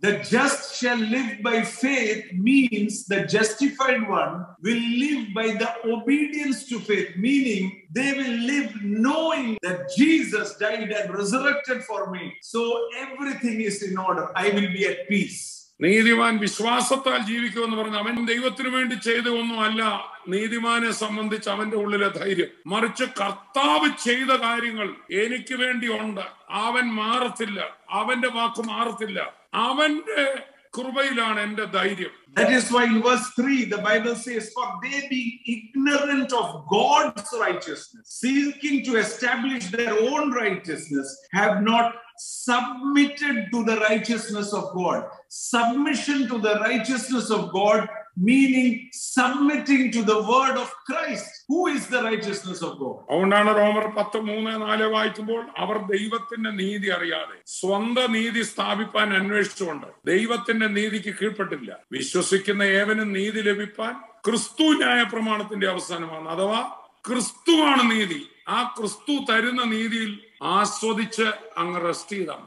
the just shall live by faith means the justified one will live by the obedience to faith, meaning they will live knowing that Jesus died and resurrected for me. So everything is in order. I will be at peace. നീതിമാൻ വിശ്വാസത്താൽ ജീവിക്കുമെന്ന് പറഞ്ഞ അവൻ ദൈവത്തിനു വേണ്ടി ചെയ്ത ഒന്നുമല്ല നീതിമാനെ സംബന്ധിച്ച് അവന്റെ ഉള്ളിലെ ധൈര്യം. മറിച്ച് കർത്താവ് ചെയ്ത കാര്യങ്ങൾ എനിക്ക് വേണ്ടി ഉണ്ട് അവൻ മാറത്തില്ല. അവന്റെ വാക്ക് മാറത്തില്ല. അവന്റെ കൃപയിലാണ് എന്റെ ധൈര്യം That is why in verse 3, the Bible says, For they being ignorant of God's righteousness, seeking to establish their own righteousness, have not submitted to the righteousness of God. Submission to the righteousness of God, meaning submitting to the word of Christ. Who is the righteousness of God? അതുകൊണ്ടാണ് റോമർ പത്ത് മൂന്ന് നാല് വായിക്കുമ്പോൾ അവർ ദൈവത്തിന്റെ നീതി അറിയാതെ സ്വന്തം നീതി സ്ഥാപിപ്പാൻ അന്വേഷിച്ചുകൊണ്ട് ദൈവത്തിന്റെ നീതിക്ക് കീഴ്പ്പെട്ടില്ല വിശ്വസിക്കുന്ന ഏവനും നീതി ലഭിപ്പാൻ ക്രിസ്തു ന്യായ പ്രമാണത്തിന്റെ അവസാനമാണ് അഥവാ ക്രിസ്തുവാണ് നീതി ആ ക്രിസ്തു തരുന്ന നീതിയിൽ ആസ്വദിച്ച് അങ്ങ് റെസ്റ്റ് ചെയ്താൽ